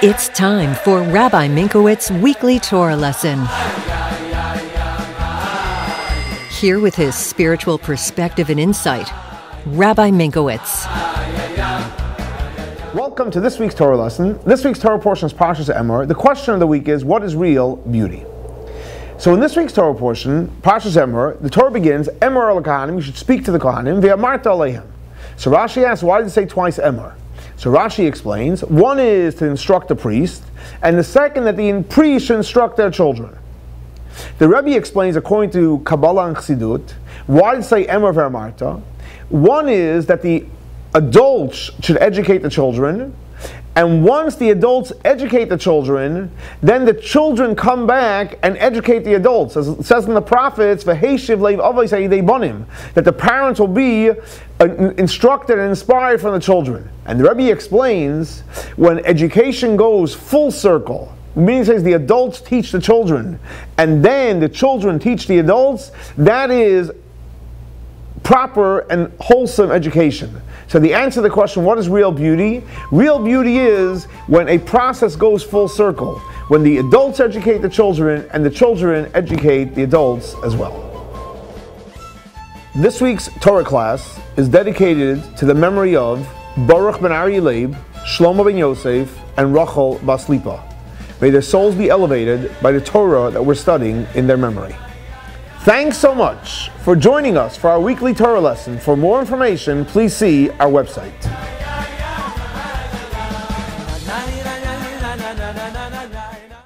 It's time for Rabbi Minkowicz's weekly Torah lesson. Here with his spiritual perspective and insight, Rabbi Minkowicz. Welcome to this week's Torah lesson. This week's Torah portion is Parshas Emor. The question of the week is, what is real beauty? So in this week's Torah portion, Parshas Emor, the Torah begins, Emor al Kohanim, you should speak to the Kohanim, v'amarta aleihem. So Rashi asks, why did it say twice Emor? So Rashi explains, one is to instruct the priest, and the second that the priest should instruct their children. The Rebbe explains, according to Kabbalah and Chassidut, why did it say Emor v'amarta? One is that the adults should educate the children, and once the adults educate the children, then the children come back and educate the adults. As it says in the prophets, that the parents will be uh, instructed and inspired from the children. And the Rebbe explains when education goes full circle, meaning says the adults teach the children, and then the children teach the adults, that is proper and wholesome education. So the answer to the question, what is real beauty? Real beauty is when a process goes full circle, when the adults educate the children and the children educate the adults as well. This week's Torah class is dedicated to the memory of Baruch ben Ari Leib, Shlomo ben Yosef, and Rachel Baslipa. May their souls be elevated by the Torah that we're studying in their memory. Thanks so much for joining us for our weekly Torah lesson. For more information, please see our website.